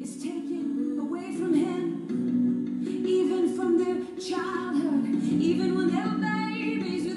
is taken away from him, even from their childhood, even when they were babies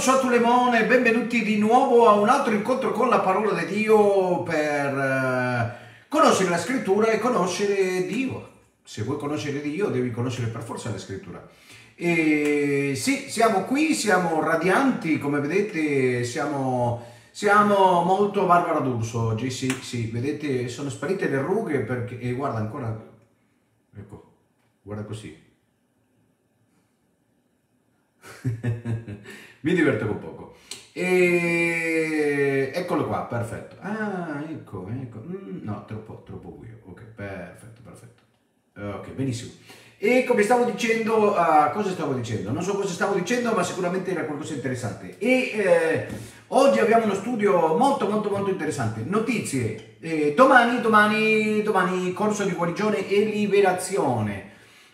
Buongiorno a tutti le mone, benvenuti di nuovo a un altro incontro con la parola di Dio per eh, conoscere la scrittura e conoscere Dio. Se vuoi conoscere Dio devi conoscere per forza la scrittura. E sì, siamo qui, siamo radianti, come vedete, siamo, siamo molto Barbara D'Urso oggi, sì, sì, vedete, sono sparite le rughe perché, e guarda ancora, ecco, guarda così. Mi diverto un poco. E eccolo qua, perfetto. Ah, ecco, ecco. Mm, no, troppo, troppo buio. Ok, perfetto, perfetto. Ok, benissimo. E come stavo dicendo, ah, cosa stavo dicendo? Non so cosa stavo dicendo, ma sicuramente era qualcosa di interessante. E eh, oggi abbiamo uno studio molto, molto, molto interessante. Notizie. Eh, domani, domani, domani, corso di guarigione e liberazione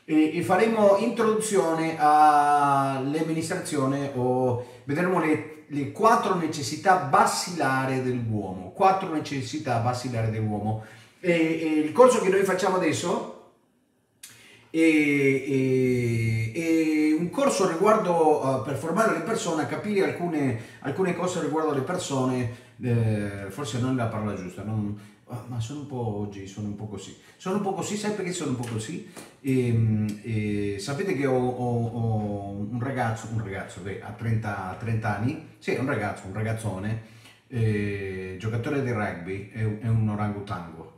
e, faremo introduzione all'amministrazione o vedremo le, le quattro necessità basilari dell'uomo. Quattro necessità basilari dell'uomo. E, e il corso che noi facciamo adesso è, è- è un corso riguardo uh, per formare le persone a capire alcune, alcune cose riguardo le persone, eh, forse non è la parola giusta, non- ma sono un po' oggi, sono un po' così. Sono un po' così, sai perché sono un po' così? Ehm, e sapete che ho, ho- ho un ragazzo, un ragazzo che ha 30, 30 anni, sì, è un ragazzo, un ragazzone, eh, giocatore di rugby, è, è un orangutango.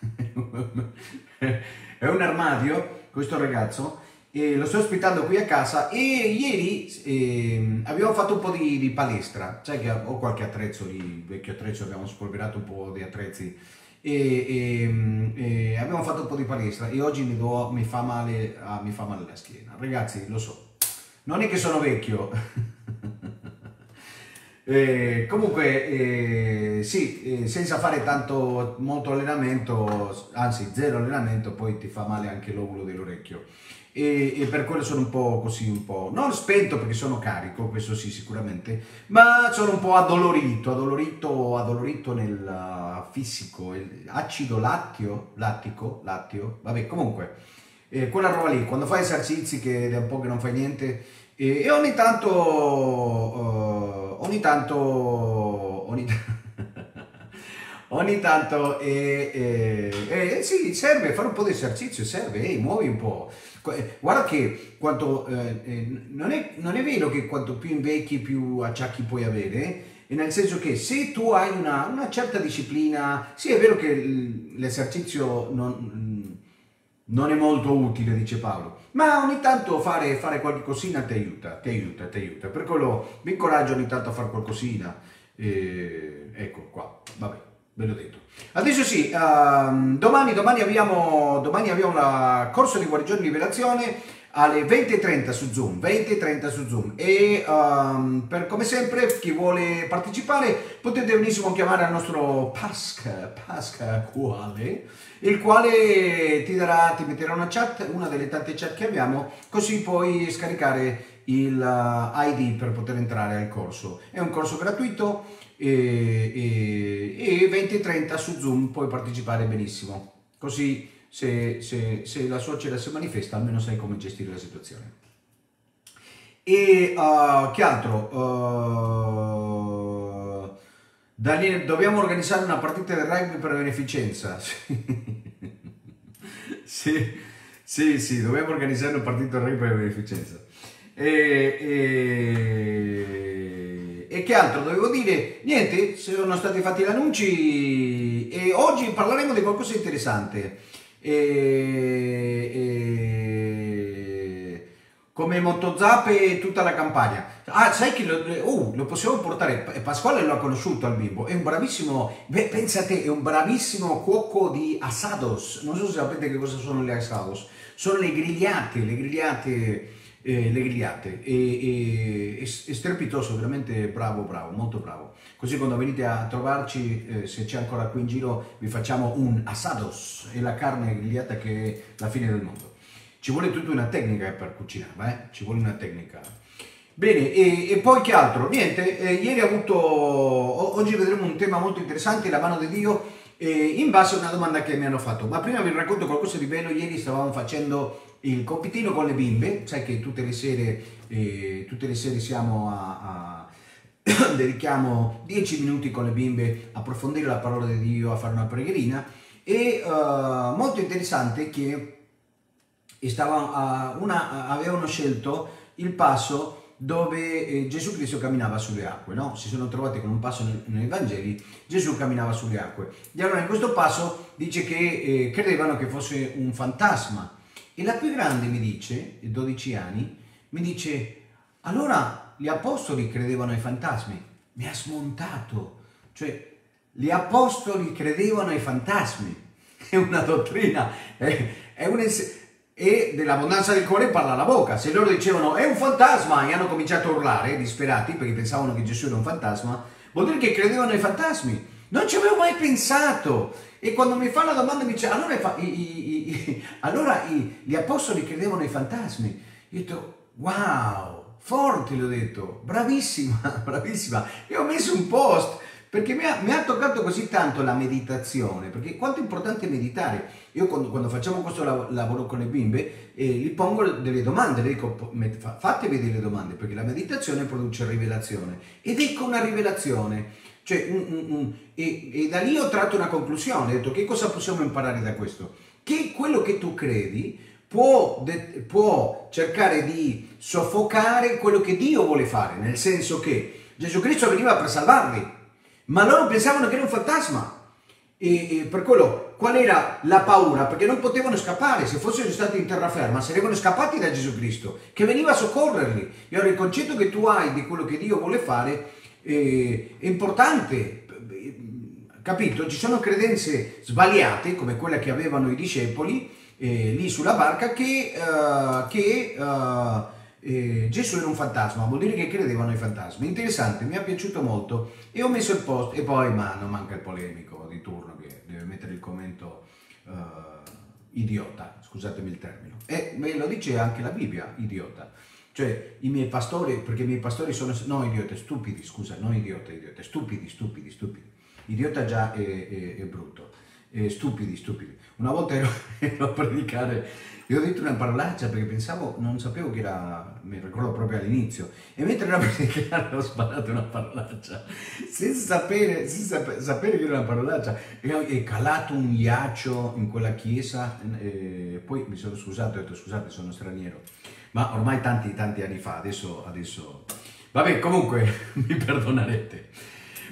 è un armadio, questo ragazzo, e lo sto ospitando qui a casa e ieri ehm, abbiamo fatto un po' di, di palestra, sai che ho qualche attrezzo lì, vecchio attrezzo, abbiamo spolverato un po' di attrezzi e, ehm, e abbiamo fatto un po' di palestra e oggi mi, do- mi fa male, ah, mi fa male la schiena. Ragazzi, lo so, non è che sono vecchio. Eh, comunque, eh, sì, eh, senza fare tanto, molto allenamento, anzi zero allenamento, poi ti fa male anche l'ovulo dell'orecchio. E, e per quello sono un po' così, un po', non spento perché sono carico, questo sì sicuramente, ma sono un po' addolorito, addolorito, addolorito nel uh, fisico, acido latteo, lattico, latteo, vabbè comunque, eh, quella roba lì, quando fai esercizi che è un po' che non fai niente e, e ogni tanto, eh, ogni tanto, ogni, ogni tanto, eh, eh, eh, sì, serve fare un po' di esercizio, serve, muovi un po'. Eh, Guarda che quanto, eh, eh, non, è, non è vero che quanto più invecchi più acciacchi puoi avere, nel senso che se tu hai una, una certa disciplina, sì è vero che l'esercizio non, non è molto utile, dice Paolo, ma ogni tanto fare, fare qualche cosina ti aiuta, ti aiuta, ti aiuta. Per quello vi incoraggio ogni tanto a fare qualcosina. Eh, ecco qua, vabbè, ve l'ho detto. Adesso sì, ehm, domani, domani abbiamo, domani abbiamo la corso di guarigione e liberazione alle 20.30 su Zoom, 20.30 su Zoom e ehm, per come sempre chi vuole partecipare potete benissimo chiamare al nostro Pasca, Pasca quale, il quale ti darà, ti metterà una chat, una delle tante chat che abbiamo, così puoi scaricare il eh, ID per poter entrare al corso. È un corso gratuito e, e, e 20.30 su Zoom puoi partecipare benissimo. Così se, se- se la suocera si manifesta almeno sai come gestire la situazione. E uh, che altro? Uh, Daniele, dobbiamo organizzare una partita di rugby per beneficenza. Sì, sì, sì, dobbiamo organizzare una partita di rugby per beneficenza. E, e, e che altro dovevo dire? Niente, sono stati fatti gli annunci e oggi parleremo di qualcosa di interessante. E, e- come Motozap e tutta la campagna. Ah, sai che lo, oh, lo possiamo portare? Pa- Pasquale lo ha conosciuto al bimbo, è un bravissimo, beh, pensate, è un bravissimo cuoco di asados. Non so se sapete che cosa sono le asados. Sono le grigliate, le grigliate, eh, le grigliate. E, e- è strepitoso, veramente bravo, bravo, molto bravo. Così quando venite a trovarci, eh, se c'è ancora qui in giro, vi facciamo un asados, è la carne grigliata che è la fine del mondo. Ci vuole tutta una tecnica per cucinarla, eh? ci vuole una tecnica. Bene, e, e poi che altro? Niente, eh, ieri ho avuto, oggi vedremo un tema molto interessante, la mano di Dio, eh, in base a una domanda che mi hanno fatto. Ma prima vi racconto qualcosa di bello, ieri stavamo facendo il compitino con le bimbe, sai che tutte le sere, eh, tutte le sere siamo a- a dedichiamo 10 minuti con le bimbe a approfondire la parola di Dio, a fare una pregherina e eh, molto interessante che stava, uh, una, avevano scelto il passo dove eh, Gesù Cristo camminava sulle acque, no? Si sono trovati con un passo nel- nei Vangeli, Gesù camminava sulle acque. E allora in questo passo dice che eh, credevano che fosse un fantasma. E la più grande mi dice, di 12 anni, mi dice, allora gli apostoli credevano ai fantasmi. Mi ha smontato. Cioè, gli apostoli credevano ai fantasmi. È una dottrina, è, è un ins- e dell'abbondanza del cuore parla la bocca. Se loro dicevano è un fantasma e hanno cominciato a urlare, disperati, perché pensavano che Gesù era un fantasma, vuol dire che credevano ai fantasmi. Non ci avevo mai pensato. E quando mi fa la domanda mi dice, allora, fa- i- i- i- allora gli apostoli credevano ai fantasmi. Io ho detto, wow, forte, gli ho detto, bravissima, bravissima. E ho messo un post perché mi ha, mi ha toccato così tanto la meditazione, perché quanto è importante meditare. Io quando, quando facciamo questo lav- lavoro con le bimbe, eh, gli pongo delle domande, le dico fatevi delle domande, perché la meditazione produce rivelazione. Ed ecco una rivelazione. Cioè, un- un- un- e, e da lì ho tratto una conclusione, ho detto che cosa possiamo imparare da questo? Che quello che tu credi può, de- può cercare di soffocare quello che Dio vuole fare, nel senso che Gesù Cristo veniva per salvarli, ma loro pensavano che era un fantasma. E, e per quello, qual era la paura? Perché non potevano scappare, se fossero stati in terraferma sarebbero scappati da Gesù Cristo, che veniva a soccorrerli. E ora il concetto che tu hai di quello che Dio vuole fare eh, importante, capito? Ci sono credenze sbagliate, come quella che avevano i discepoli eh, lì sulla barca, che, eh, che eh, Gesù era un fantasma, vuol dire che credevano ai fantasmi. Interessante, mi è piaciuto molto e ho messo il post, e poi ma non manca il polemico di turno che deve mettere il commento eh, idiota, scusatemi il termine. E me lo dice anche la Bibbia, idiota. Cioè i miei pastori, perché i miei pastori sono, no idioti, stupidi, scusa, non idiota, idiota, stupidi, stupidi, stupidi. Idiota già è, è- è brutto. Eh, stupidi, stupidi. Una volta ero, ero a predicare e ho detto una parolaccia perché pensavo, non sapevo che era, mi ricordo proprio all'inizio, e mentre ero a predicare ho sparato una parolaccia, senza sapere, senza sap- sapere che era una parolaccia, e è calato un ghiaccio in quella chiesa, e poi mi sono scusato, ho detto scusate sono straniero, ma ormai tanti tanti anni fa, adesso, adesso... Vabbè, comunque mi perdonerete.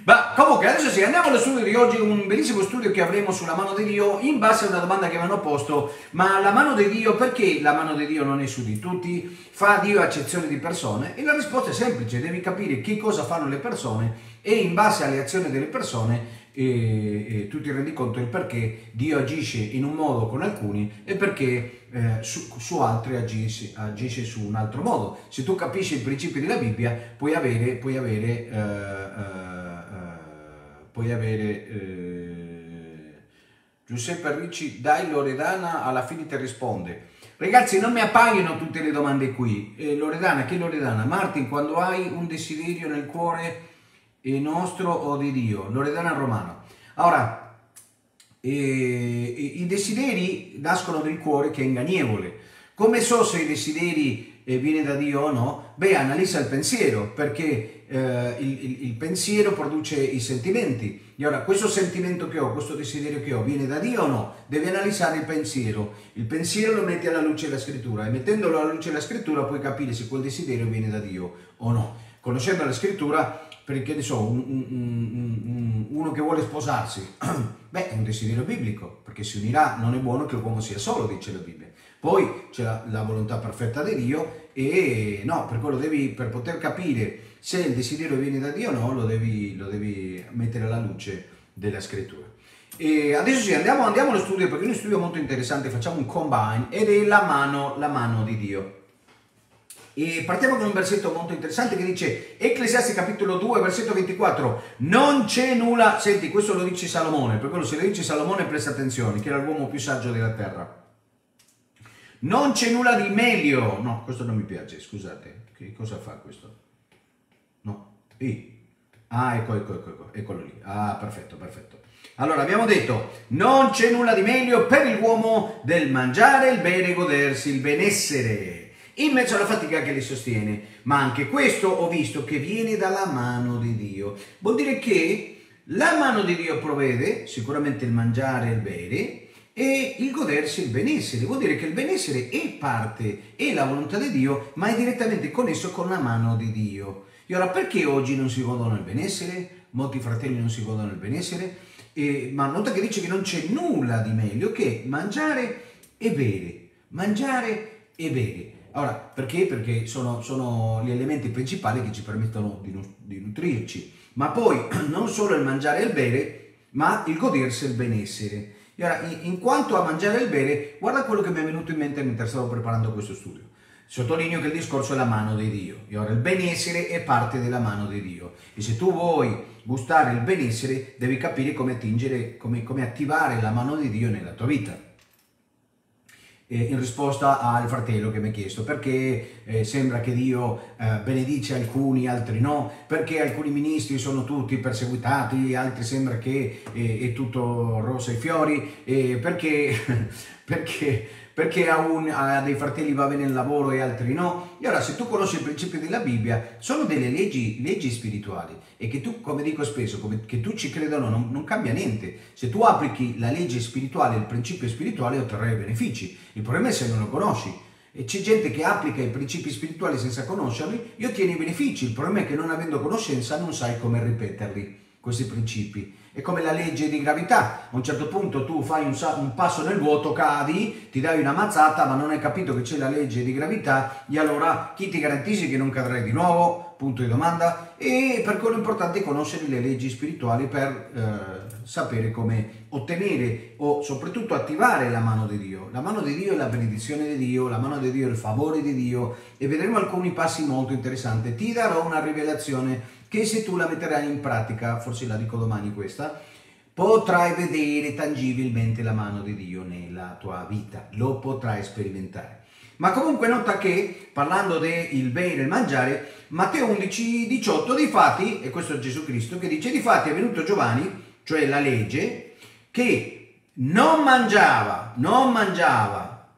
Ma comunque adesso sì, andiamo allo studio di oggi, un bellissimo studio che avremo sulla mano di Dio in base a una domanda che mi hanno posto, ma la mano di Dio, perché la mano di Dio non è su di tutti? Fa Dio accezione di persone? E la risposta è semplice, devi capire che cosa fanno le persone e in base alle azioni delle persone eh, eh, tu ti rendi conto del perché Dio agisce in un modo con alcuni e perché eh, su, su altri agisce, agisce su un altro modo. Se tu capisci i principi della Bibbia puoi avere, puoi avere, eh, eh, puoi avere eh, Giuseppe Ricci, dai Loredana, alla fine ti risponde. Ragazzi, non mi appaiono tutte le domande qui. Eh, Loredana, che Loredana? Martin, quando hai un desiderio nel cuore è nostro o di Dio? Loredana Romano. Ora, eh, i desideri nascono dal cuore che è ingannevole. Come so se i desideri eh, viene da Dio o no? Beh, analizza il pensiero, perché eh, il, il- il pensiero produce i sentimenti. E ora, questo sentimento che ho, questo desiderio che ho, viene da Dio o no? Devi analizzare il pensiero. Il pensiero lo metti alla luce della scrittura e mettendolo alla luce della scrittura puoi capire se quel desiderio viene da Dio o no. Conoscendo la scrittura, perché ne so, un- un- un- un- uno che vuole sposarsi, beh, è un desiderio biblico, perché si unirà, non è buono che l'uomo sia solo, dice la Bibbia. Poi c'è la, la volontà perfetta di Dio e no, per quello devi, per poter capire se il desiderio viene da Dio o no, lo devi, lo devi mettere alla luce della scrittura. E adesso sì, andiamo, andiamo allo studio perché è uno studio molto interessante, facciamo un combine ed è la mano, la mano di Dio. E partiamo con un versetto molto interessante che dice Ecclesiastes capitolo 2 versetto 24 non c'è nulla, senti questo lo dice Salomone, per quello se lo dice Salomone presta attenzione, che era l'uomo più saggio della terra. Non c'è nulla di meglio, no questo non mi piace, scusate, che cosa fa questo? No, I. Ah, ecco, ecco, ecco, ecco, eccolo lì. Ah, perfetto, perfetto. Allora, abbiamo detto, non c'è nulla di meglio per l'uomo del mangiare, il bere e godersi il benessere, in mezzo alla fatica che li sostiene. Ma anche questo ho visto che viene dalla mano di Dio. Vuol dire che la mano di Dio provvede sicuramente il mangiare e il bere e il godersi il benessere. Vuol dire che il benessere è parte, è la volontà di Dio, ma è direttamente connesso con la mano di Dio. E ora perché oggi non si godono il benessere? Molti fratelli non si godono il benessere, Eh, ma nota che dice che non c'è nulla di meglio che mangiare e bere. Mangiare e bere. Ora, perché? Perché sono, sono gli elementi principali che ci permettono di, nu- di nutrirci. Ma poi non solo il mangiare e il bere, ma il godersi il benessere. E ora, in, quanto a mangiare il bere, guarda quello che mi è venuto in mente mentre stavo preparando questo studio. Sottolineo che il discorso è la mano di Dio. E ora il benessere è parte della mano di Dio. E se tu vuoi gustare il benessere, devi capire come attingere, come, come attivare la mano di Dio nella tua vita. Eh, in risposta al fratello che mi ha chiesto perché eh, sembra che Dio eh, benedice alcuni, altri no, perché alcuni ministri sono tutti perseguitati, altri sembra che eh, è tutto rosa e fiori, perché perché, perché a, un- a dei fratelli va bene il lavoro e altri no. E allora se tu conosci il principio della Bibbia, sono delle leggi, leggi spirituali e che tu, come dico spesso, come, che tu ci creda non, non cambia niente. Se tu applichi la legge spirituale, il principio spirituale, otterrai benefici. Il problema è se non lo conosci. E c'è gente che applica i principi spirituali senza conoscerli e ottiene i benefici. Il problema è che non avendo conoscenza non sai come ripeterli, questi principi. È come la legge di gravità. A un certo punto tu fai un, un passo nel vuoto, cadi, ti dai una mazzata, ma non hai capito che c'è la legge di gravità e allora chi ti garantisce che non cadrai di nuovo? Punto di domanda. E per quello importante conoscere le leggi spirituali per eh, sapere come ottenere o soprattutto attivare la mano di Dio. La mano di Dio è la benedizione di Dio, la mano di Dio è il favore di Dio e vedremo alcuni passi molto interessanti. Ti darò una rivelazione che se tu la metterai in pratica, forse la dico domani questa, potrai vedere tangibilmente la mano di Dio nella tua vita, lo potrai sperimentare. Ma comunque nota che, parlando del bere e il mangiare, Matteo 11, 18, difatti, e questo è Gesù Cristo che dice, difatti è venuto Giovanni, cioè la legge, che non mangiava, non mangiava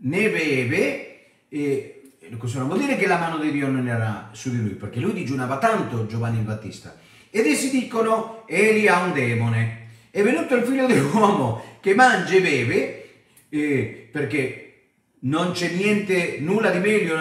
né beve, e questo non vuol dire che la mano di Dio non era su di lui, perché lui digiunava tanto Giovanni Battista. Ed essi dicono, egli ha un demone. È venuto il figlio dell'uomo che mangia e beve, eh, perché non c'è niente, nulla di meglio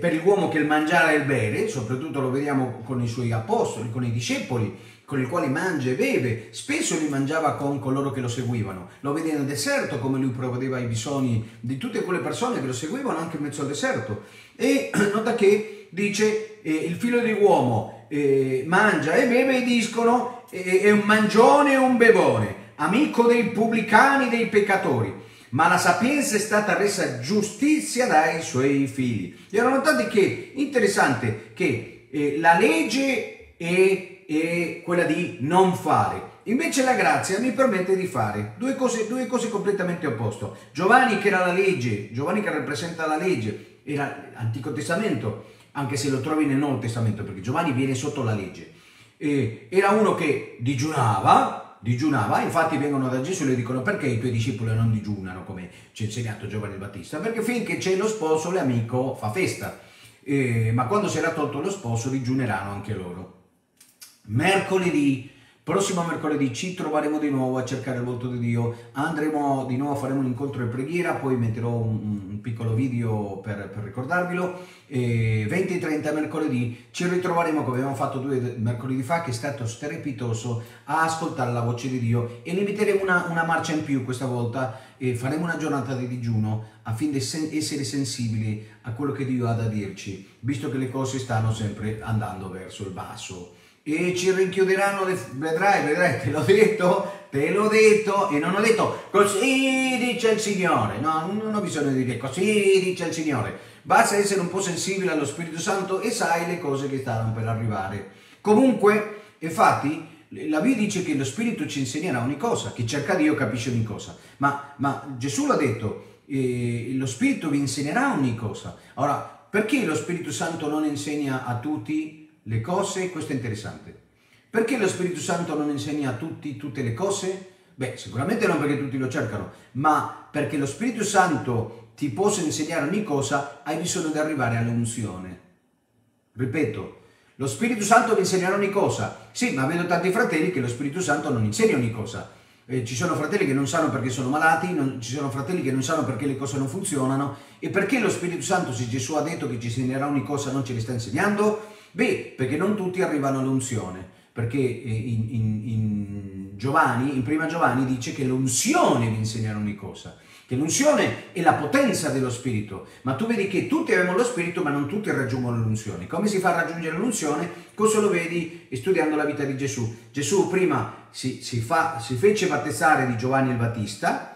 per l'uomo che il mangiare e il bere, soprattutto lo vediamo con i suoi apostoli, con i discepoli, con i quali mangia e beve, spesso li mangiava con coloro che lo seguivano. Lo vede nel deserto come lui provvedeva i bisogni di tutte quelle persone che lo seguivano anche in mezzo al deserto. E nota che dice eh, il figlio dell'uomo eh, mangia e beve e dicono eh, è un mangione e un bevone, amico dei pubblicani e dei peccatori ma la sapienza è stata resa giustizia dai suoi figli. E allora notate che interessante che eh, la legge è, è quella di non fare. Invece la grazia mi permette di fare due cose, due cose completamente opposte. Giovanni che era la legge, Giovanni che rappresenta la legge, era l'Antico Testamento, anche se lo trovi nel Nuovo Testamento, perché Giovanni viene sotto la legge. Eh, era uno che digiunava, digiunava, infatti vengono da Gesù e le dicono perché i tuoi discepoli non digiunano come ci ha insegnato Giovanni Battista? Perché finché c'è lo sposo l'amico fa festa, Eh, ma quando sarà tolto lo sposo digiuneranno anche loro. Mercoledì, prossimo mercoledì ci troveremo di nuovo a cercare il volto di Dio, andremo di nuovo, faremo un incontro di preghiera, poi metterò un, un piccolo video per, per ricordarvelo, e 20-30 mercoledì ci ritroveremo come abbiamo fatto due mercoledì fa che è stato strepitoso a ascoltare la voce di Dio. E ne metteremo una, una marcia in più questa volta e faremo una giornata di digiuno affinché sen- essere sensibili a quello che Dio ha da dirci, visto che le cose stanno sempre andando verso il basso e ci rinchiuderanno, le... vedrai, vedrai, te l'ho detto, te l'ho detto e non ho detto così dice il Signore, no, non ho bisogno di dire così dice il Signore, basta essere un po' sensibile allo Spirito Santo e sai le cose che stanno per arrivare. Comunque, infatti, la Bibbia dice che lo Spirito ci insegnerà ogni cosa, chi cerca Dio capisce ogni cosa, ma, ma Gesù l'ha detto, eh, lo Spirito vi insegnerà ogni cosa. Ora, perché lo Spirito Santo non insegna a tutti le cose? Questo è interessante. Perché lo Spirito Santo non insegna a tutti tutte le cose? Beh, sicuramente non perché tutti lo cercano, ma perché lo Spirito Santo ti possa insegnare ogni cosa, hai bisogno di arrivare all'unzione. Ripeto, lo Spirito Santo vi insegnerà ogni cosa. Sì, ma vedo tanti fratelli che lo Spirito Santo non insegna ogni cosa. Eh, ci sono fratelli che non sanno perché sono malati, non- ci sono fratelli che non sanno perché le cose non funzionano. E perché lo Spirito Santo, se Gesù ha detto che ci insegnerà ogni cosa, non ce le sta insegnando? Beh, perché non tutti arrivano all'unzione. Perché eh, in, in- in Giovanni, in prima Giovanni dice che l'unzione vi insegnerà ogni cosa. Che l'unzione è la potenza dello Spirito, ma tu vedi che tutti abbiamo lo Spirito, ma non tutti raggiungono l'unzione. Come si fa a raggiungere l'unzione? Cosa lo vedi studiando la vita di Gesù? Gesù prima si, si fa- si fece battezzare di Giovanni il Battista,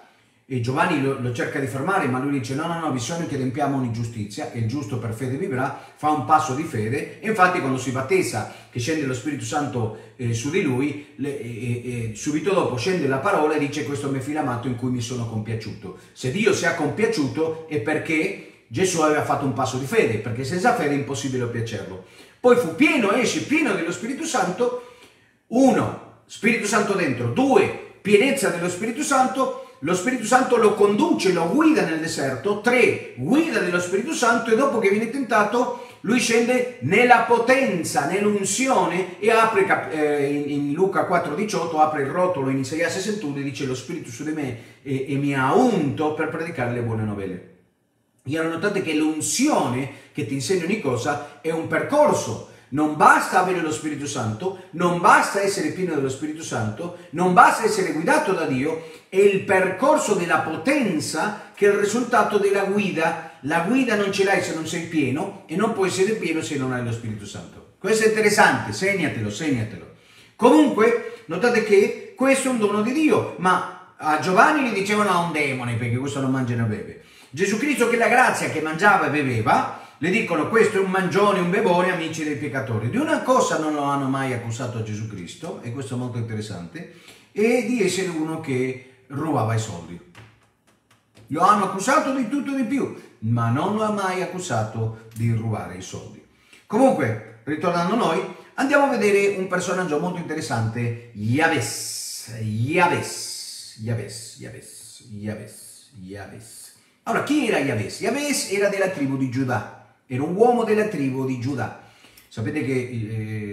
e Giovanni lo, lo cerca di fermare, ma lui dice: No, no, no, bisogna che adempiamo ogni giustizia, e il giusto per fede vivrà. Fa un passo di fede, e infatti, quando si battezza, che scende lo Spirito Santo eh, su di lui, le- e- e- subito dopo scende la parola e dice: Questo è il mio figlio amato in cui mi sono compiaciuto. Se Dio si è compiaciuto è perché Gesù aveva fatto un passo di fede, perché senza fede è impossibile piacerlo. Poi fu pieno, esce pieno dello Spirito Santo, uno, Spirito Santo dentro, due, pienezza dello Spirito Santo, lo Spirito Santo lo conduce, lo guida nel deserto. 3. Guida dello Spirito Santo e dopo che viene tentato lui scende nella potenza, nell'unzione e apre eh, in, in Luca 4,18 apre il rotolo in Isaia 61 e dice lo Spirito su di me e, e mi ha unto per predicare le buone novelle. E allora notate che l'unzione che ti insegna ogni cosa è un percorso. Non basta avere lo Spirito Santo, non basta essere pieno dello Spirito Santo, non basta essere guidato da Dio, è il percorso della potenza che è il risultato della guida. La guida non ce l'hai se non sei pieno e non puoi essere pieno se non hai lo Spirito Santo. Questo è interessante, segnatelo, segnatelo. Comunque, notate che questo è un dono di Dio, ma a Giovanni gli dicevano a un demone perché questo non mangia e non beve. Gesù Cristo che la grazia che mangiava e beveva, le dicono questo è un mangione, un bevone, amici dei peccatori. Di una cosa non lo hanno mai accusato a Gesù Cristo, e questo è molto interessante, e di essere uno che rubava i soldi. Lo hanno accusato di tutto e di più, ma non lo ha mai accusato di rubare i soldi. Comunque, ritornando a noi, andiamo a vedere un personaggio molto interessante, Yaves. Yaves, Yaves, Yaves, Yaves, Yaves. Allora, chi era Yaves? Yaves era della tribù di Giuda, era un uomo della tribù di Giuda. Sapete che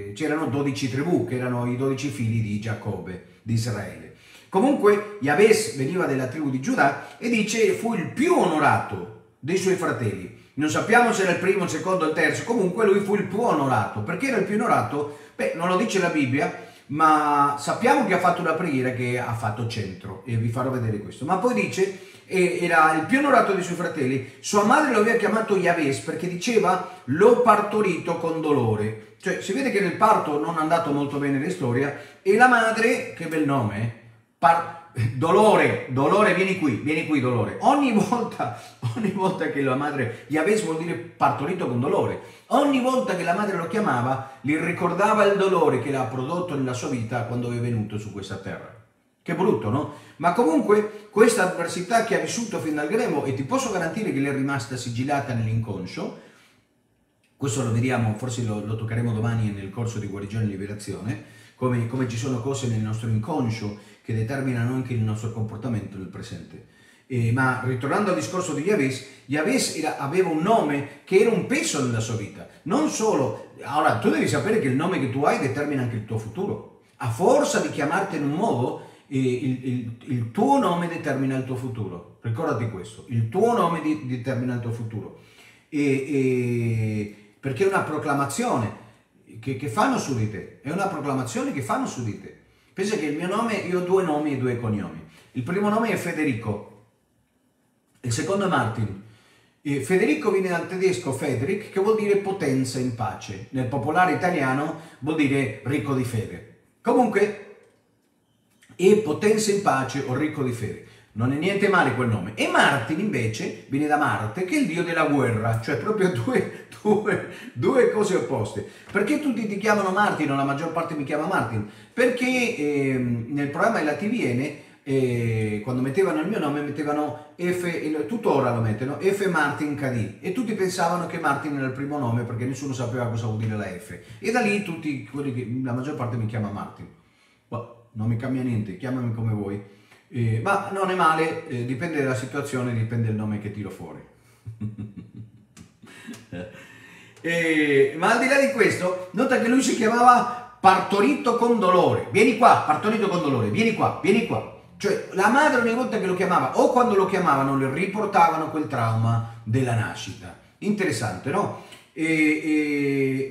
eh, c'erano 12 tribù, che erano i 12 figli di Giacobbe, di Israele. Comunque, Yaves veniva della tribù di Giuda e dice fu il più onorato dei suoi fratelli. Non sappiamo se era il primo, il secondo il terzo, comunque lui fu il più onorato. Perché era il più onorato? Beh, non lo dice la Bibbia, ma sappiamo che ha fatto una preghiera che ha fatto centro e vi farò vedere questo. Ma poi dice, era il più onorato dei suoi fratelli, sua madre lo aveva chiamato Yaves perché diceva l'ho partorito con dolore. Cioè si vede che nel parto non è andato molto bene la storia e la madre, che bel nome, eh, par- dolore, dolore, vieni qui, vieni qui dolore. Ogni volta, ogni volta che la madre, Yaves vuol dire partorito con dolore, ogni volta che la madre lo chiamava, gli ricordava il dolore che l'ha prodotto nella sua vita quando è venuto su questa terra. Che brutto, no? Ma comunque questa avversità che ha vissuto fin dal gremo, e ti posso garantire che le è rimasta sigillata nell'inconscio, questo lo vediamo, forse lo, lo toccheremo domani nel corso di guarigione e liberazione, come, come ci sono cose nel nostro inconscio che determinano anche il nostro comportamento nel presente. Eh, ma ritornando al discorso di Yaves, Yaves era- aveva un nome che era un peso nella sua vita. Non solo, ora tu devi sapere che il nome che tu hai determina anche il tuo futuro. A forza di chiamarti in un modo, eh, il, il- il tuo nome determina il tuo futuro. Ricordati questo, il tuo nome di- determina il tuo futuro. E- perché è una proclamazione che, che fanno su di te, è una proclamazione che fanno su di te. Pensa che il mio nome, io ho due nomi e due cognomi. Il primo nome è Federico, il secondo è Martin. E Federico viene dal tedesco Federic, che vuol dire potenza in pace. Nel popolare italiano vuol dire ricco di fede. Comunque, e potenza in pace o ricco di fede. Non è niente male quel nome. E Martin invece viene da Marte, che è il dio della guerra, cioè proprio due, due, due cose opposte. Perché tutti ti chiamano Martin o la maggior parte mi chiama Martin? Perché ehm, nel programma della TVN eh, quando mettevano il mio nome mettevano F, tuttora lo mettono, F Martin KD e tutti pensavano che Martin era il primo nome perché nessuno sapeva cosa vuol dire la F e da lì tutti quelli che la maggior parte mi chiama Martin. Boh, non mi cambia niente, chiamami come vuoi. Eh, ma non è male, eh, dipende dalla situazione, dipende dal nome che tiro fuori. Eh, ma al di là di questo, nota che lui si chiamava partorito con dolore. Vieni qua, partorito con dolore, vieni qua, vieni qua. Cioè, la madre ogni volta che lo chiamava, o quando lo chiamavano, le riportavano quel trauma della nascita. Interessante, no?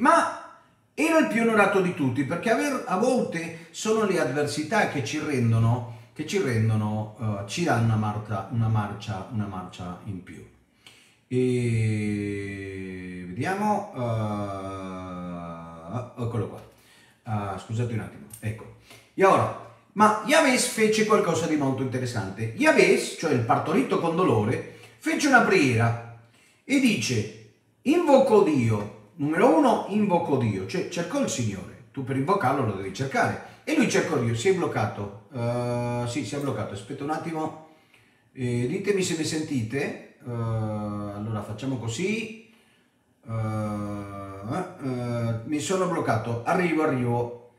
Ma era il più onorato di tutti, perché a volte sono le avversità che ci rendono, che ci rendono, eh, ci danno una, marcia, una, marcia, una marcia in più. E vediamo, eh, eccolo qua. Ah, scusate un attimo, ecco. E ora, ma Yaves fece qualcosa di molto interessante. Yaves, cioè il partorito con dolore, fece una preghiera e dice, invoco Dio, numero uno, invoco Dio, cioè cercò il Signore. Tu per invocarlo lo devi cercare. E lui cercò Dio, si è bloccato. Eh, sì, si è bloccato. Aspetta un attimo. Eh, ditemi se mi sentite. Eh, allora facciamo così. Eh, mi sono bloccato. Arrivo, arrivo.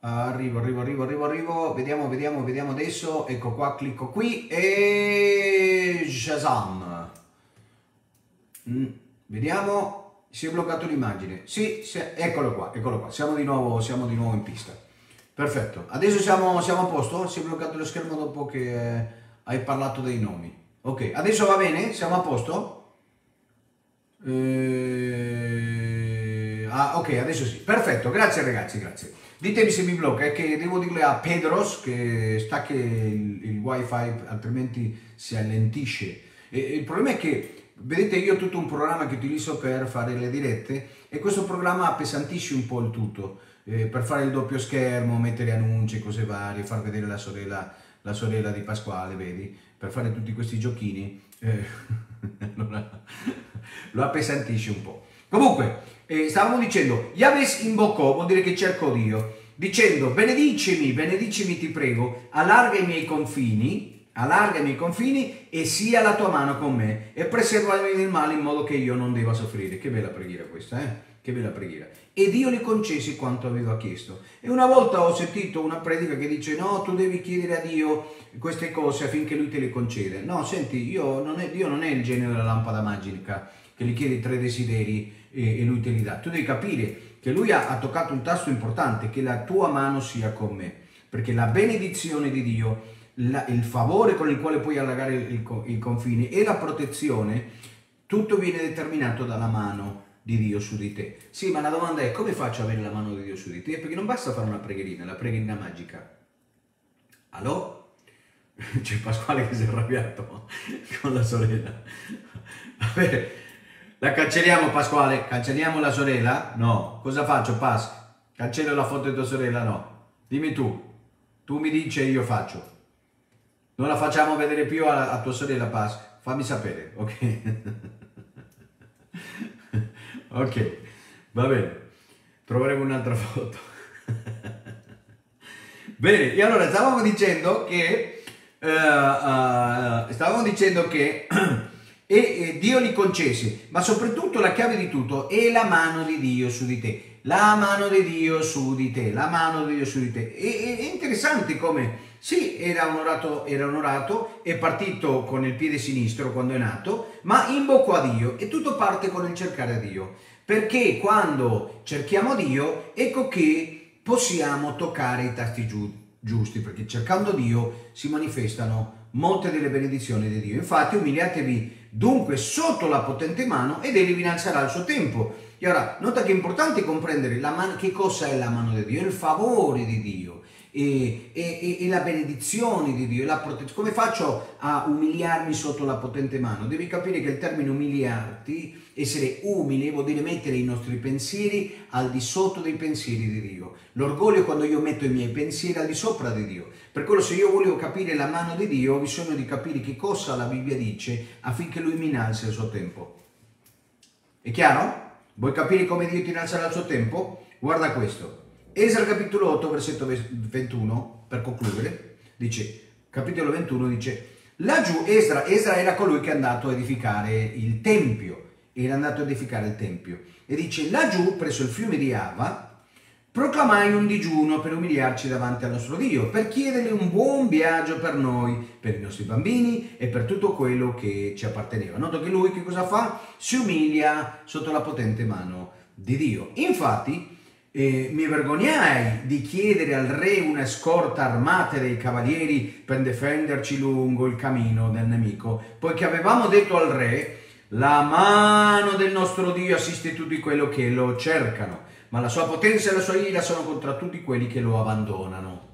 Arrivo, arrivo, arrivo, arrivo, arrivo. Vediamo, vediamo, vediamo adesso. Ecco qua, clicco qui e Shazam. Mm, Vediamo. Si è bloccato l'immagine. Sì, sì, eccolo qua, eccolo qua. Siamo di nuovo, siamo di nuovo in pista. Perfetto. Adesso siamo, siamo a posto? Si è bloccato lo schermo dopo che eh, hai parlato dei nomi. Ok, adesso va bene? Siamo a posto? Eh, Ah, ok, adesso sì. Perfetto, grazie ragazzi, grazie. Ditemi se mi blocca, è che devo dirle a Pedros che sta che il, il wifi altrimenti si allentisce. E, e il problema è che, vedete, io ho tutto un programma che utilizzo per fare le dirette e questo programma appesantisce un po' il tutto. eh, per fare il doppio schermo, mettere annunci, cose varie, far vedere la sorella, la sorella di Pasquale, vedi? Per fare tutti questi giochini, eh, lo appesantisce un po'. Comunque, eh, stavamo dicendo, Yaves invocò, vuol dire che cerco Dio, dicendo, benedicimi, benedicimi ti prego, allarga i miei confini, allarga i confini e sia la tua mano con me e preservami del male in modo che io non debba soffrire. Che bella preghiera questa, eh? Che bella preghiera. E Dio le concesse quanto aveva chiesto. E una volta ho sentito una predica che dice no, tu devi chiedere a Dio queste cose affinché Lui te le concede. No, senti, non è, Dio non è il genio della lampada magica che gli chiedi tre desideri e, e Lui te li dà. Tu devi capire che Lui ha, ha toccato un tasto importante, che la tua mano sia con me. Perché la benedizione di Dio, la- il favore con il quale puoi allargare il, co- i confini e la protezione, tutto viene determinato dalla mano di Dio su di te. Sì, ma la domanda è come faccio ad avere la mano di Dio su di te? Perché non basta fare una pregherina, la pregherina magica. Allo? C'è Pasquale che si è arrabbiato con la sorella. Vabbè, la cancelliamo Pasquale? Cancelliamo la sorella? No. Cosa faccio Pas? Cancello la foto di tua sorella? No. Dimmi tu. Tu mi dici e io faccio. Non la facciamo vedere più a, a tua sorella Pas? Fammi sapere, ok? ok, va bene. Troveremo un'altra foto. bene, e allora stavamo dicendo che eh, eh, stavamo dicendo che e, e Dio li concesse, ma soprattutto la chiave di tutto è la mano di Dio su di te. La mano di Dio su di te, la mano di Dio su di te. E- è interessante come, sì, era onorato, era onorato, è partito con il piede sinistro quando è nato, ma invocò a Dio e tutto parte con il cercare a Dio. Perché quando cerchiamo Dio, ecco che possiamo toccare i tasti giu- giusti, perché cercando Dio si manifestano molte delle benedizioni di Dio. Infatti, umiliatevi dunque sotto la potente mano ed egli vi innalzerà al suo tempo. E ora, nota che è importante comprendere la mano, che cosa è la mano di Dio, il favore di Dio. E, e- e- la benedizione di Dio, la protezione. Come faccio a umiliarmi sotto la potente mano? Devi capire che il termine umiliarti, essere umili, vuol dire mettere i nostri pensieri al di sotto dei pensieri di Dio. L'orgoglio è quando io metto i miei pensieri al di sopra di Dio. Per quello se io volevo capire la mano di Dio, ho bisogno di capire che cosa la Bibbia dice affinché Lui mi innalzi al suo tempo. È chiaro? Vuoi capire come Dio ti innalzerà al suo tempo? Guarda questo. Esra capitolo 8, versetto 21, per concludere, dice, capitolo 21 dice, laggiù Esra, Esra era colui che è andato a edificare il Tempio, era andato a edificare il Tempio, e dice, laggiù presso il fiume di Ava, proclamai un digiuno per umiliarci davanti al nostro Dio, per chiedergli un buon viaggio per noi, per i nostri bambini e per tutto quello che ci apparteneva. Noto che lui che cosa fa? Si umilia sotto la potente mano di Dio. Infatti, eh, mi vergognai di chiedere al re una scorta armata dei cavalieri per difenderci lungo il cammino del nemico, poiché avevamo detto al re, la mano del nostro Dio assiste tutti quelli che lo cercano, ma la sua potenza e la sua ira sono contro tutti quelli che lo abbandonano.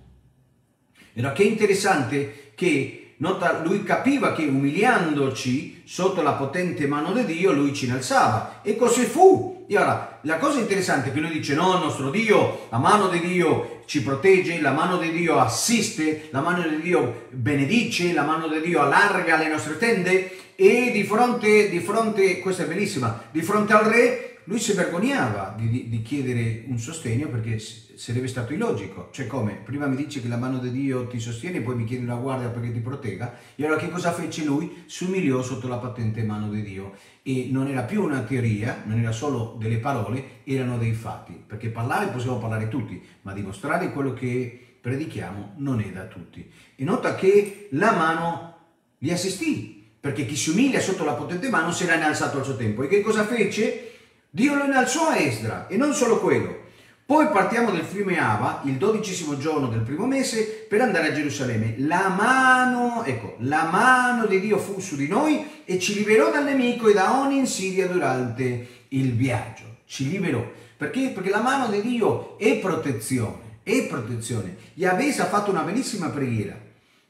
Era che interessante che nota, lui capiva che umiliandoci sotto la potente mano di Dio, lui ci innalzava. E così fu. E ora, la cosa interessante è che lui dice: No, il nostro Dio, la mano di Dio ci protegge, la mano di Dio assiste, la mano di Dio benedice, la mano di Dio allarga le nostre tende. E di fronte, di fronte, questa è bellissima, di fronte al re lui si vergognava di, di- chiedere un sostegno perché sarebbe stato illogico. Cioè come? Prima mi dice che la mano di Dio ti sostiene, poi mi chiedi una guardia perché ti protegga. E allora che cosa fece lui? Si umiliò sotto la patente mano di Dio. E non era più una teoria, non era solo delle parole, erano dei fatti. Perché parlare possiamo parlare tutti, ma dimostrare quello che predichiamo non è da tutti. E nota che la mano li assistì, perché chi si umilia sotto la potente mano si era innalzato al suo tempo. E che cosa fece? Dio lo innalzò a Esdra, e non solo quello. Poi partiamo del fiume Ava, il dodicesimo giorno del primo mese, per andare a Gerusalemme. La mano, ecco, la mano di Dio fu su di noi e ci liberò dal nemico e da ogni insidia durante il viaggio. Ci liberò. Perché? Perché la mano di Dio è protezione, è protezione. Yahweh ha fatto una bellissima preghiera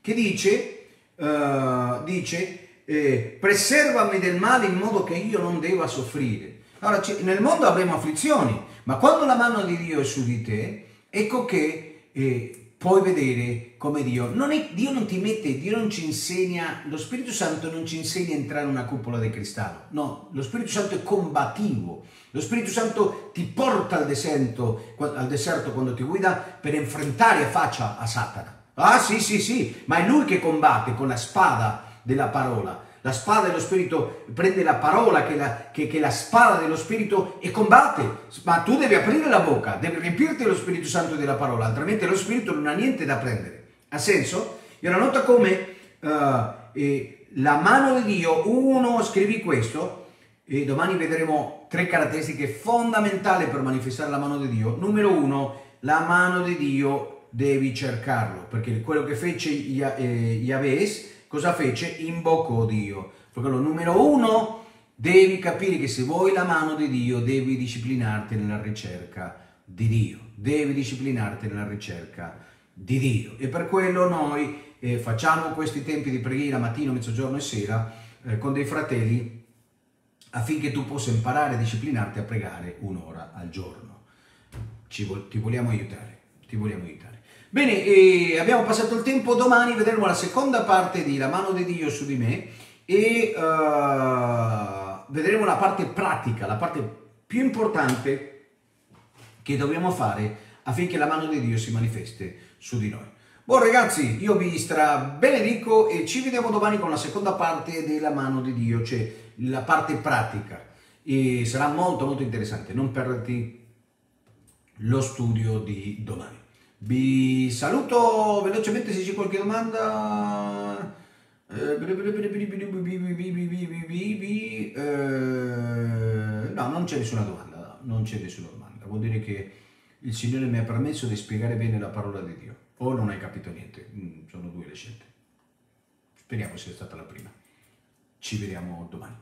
che dice, eh, dice eh, preservami del male in modo che io non debba soffrire. Allora, nel mondo avremo afflizioni, ma quando la mano di Dio è su di te, ecco che eh, puoi vedere come Dio, non è, Dio non ti mette, Dio non ci insegna, lo Spirito Santo non ci insegna a entrare in una cupola di cristallo, no, lo Spirito Santo è combattivo, lo Spirito Santo ti porta al deserto, al deserto quando ti guida per enfrentare a faccia a Satana. Ah sì, sì, sì, ma è lui che combatte con la spada della parola. La spada dello Spirito prende la parola che la, che, che la spada dello Spirito e combatte. Ma tu devi aprire la bocca, devi riempirti lo Spirito Santo della parola, altrimenti lo Spirito non ha niente da prendere. Ha senso? E ora nota come eh, eh, la mano di Dio, uno, scrivi questo, e domani vedremo tre caratteristiche fondamentali per manifestare la mano di Dio. Numero uno, la mano di Dio devi cercarlo, perché quello che fece eh, Yahweh, cosa fece? Invocò Dio. Perché numero uno, devi capire che se vuoi la mano di Dio, devi disciplinarti nella ricerca di Dio. Devi disciplinarti nella ricerca di Dio. E per quello noi eh, facciamo questi tempi di preghiera mattino, mezzogiorno e sera eh, con dei fratelli affinché tu possa imparare a disciplinarti a pregare un'ora al giorno. Vol- ti vogliamo aiutare, ti vogliamo aiutare. Bene, abbiamo passato il tempo, domani vedremo la seconda parte di La mano di Dio su di me e eh, vedremo la parte pratica, la parte più importante che dobbiamo fare affinché la mano di Dio si manifesti su di noi. Buon ragazzi, io vi strabenedico e ci vediamo domani con la seconda parte della mano di Dio, cioè la parte pratica. E sarà molto molto interessante, non perderti lo studio di domani. Vi saluto velocemente se c'è qualche domanda. Eh, eh, No, non c'è nessuna domanda, non c'è nessuna domanda. Vuol dire che il Signore mi ha permesso di spiegare bene la parola di Dio. O non hai capito niente, Mm, sono due le scelte. Speriamo sia stata la prima. Ci vediamo domani.